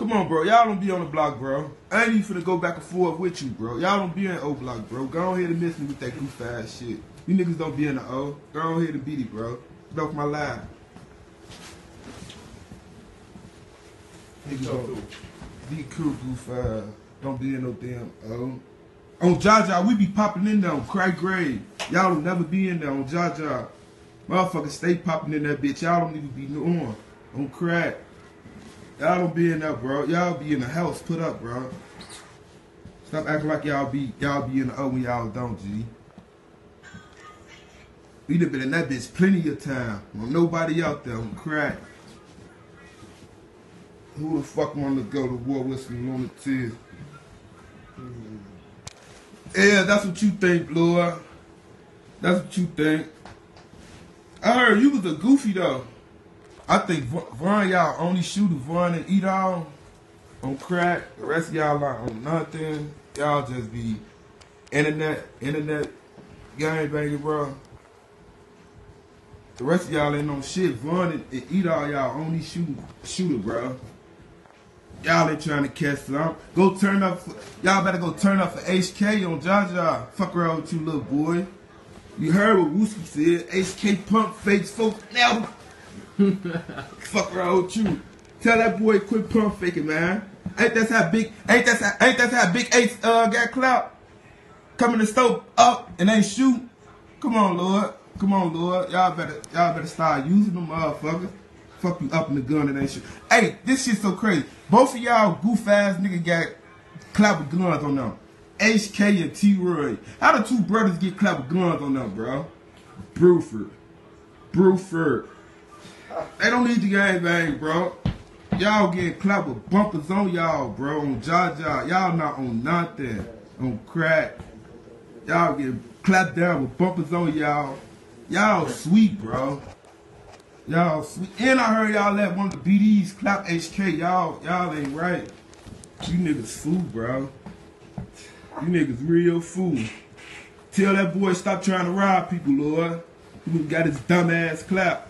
Come on, bro. Y'all don't be on the block, bro. I ain't even finna go back and forth with you, bro. Y'all don't be in O block, bro. Go ahead and miss me with that goof ass shit. You niggas don't be in the O. Go ahead and beat it, bro. Get off my live. Niggas don't be cool, goof ass. Don't be in no damn O. On Jaja, we be popping in there on Craig Grave. Y'all don't never be in there on Jaja. Motherfuckers stay popping in that bitch. Y'all don't even be on. On crack. Y'all don't be in there, bro. Y'all be in the house put up, bro. Stop acting like y'all be y'all be in the O when y'all don't, G. We done been in that bitch plenty of time. When nobody out there crack. Who the fuck wanna go to war with some lunatics? Yeah, that's what you think, Lord. That's what you think. I heard you was a goofy though. I think Vaughn y'all only shooter Vaughn and eat all on crack. The rest of y'all like on nothing. Y'all just be internet, internet gang banging, bro. The rest of y'all ain't no shit. Vaughn and, and eat all y'all only shoot shooter, bro. Y'all ain't trying to catch some. Go turn up. Y'all better go turn up for HK on Jaja. Fuck around with you, little boy. You heard what Wooski said. HK pump fakes folks now. Fuck around with you. Tell that boy quit pump faking, man. Ain't that's how big? Ain't that's how, ain't that's how big Ace uh got clout? Coming to stove up and ain't shoot. Come on, Lord. Come on, Lord. Y'all better y'all better start using them motherfuckers. Fuck you up in the gun and ain't shoot. Hey, this shit's so crazy. Both of y'all goof ass nigga got clap with guns on them. HK and T Roy. How the two brothers get clap with guns on them, bro? Bruford. Bruford. They don't need the gang bang, bro. Y'all getting clapped with bumpers on y'all, bro. On Jaja. Y'all not on nothing. On crack. Y'all getting clapped down with bumpers on y'all. Y'all sweet, bro. Y'all sweet. And I heard y'all let one of the BDs clap HK. Y'all, y'all ain't right. You niggas fool, bro. You niggas real fool. Tell that boy stop trying to rob people, Lord. He got his dumb ass clap.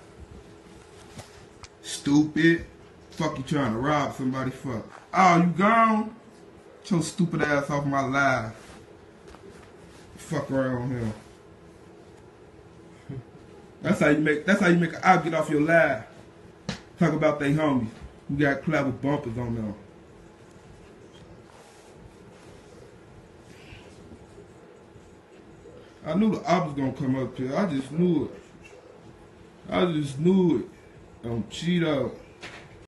Stupid. Fuck you trying to rob somebody for. Oh, you gone? Get your stupid ass off my life. Fuck around here. That's how you make that's how you make I'll get off your live. Talk about they homies. You got clever bumpers on them. I knew the op was gonna come up here. I just knew it. I just knew it. Don't cheat.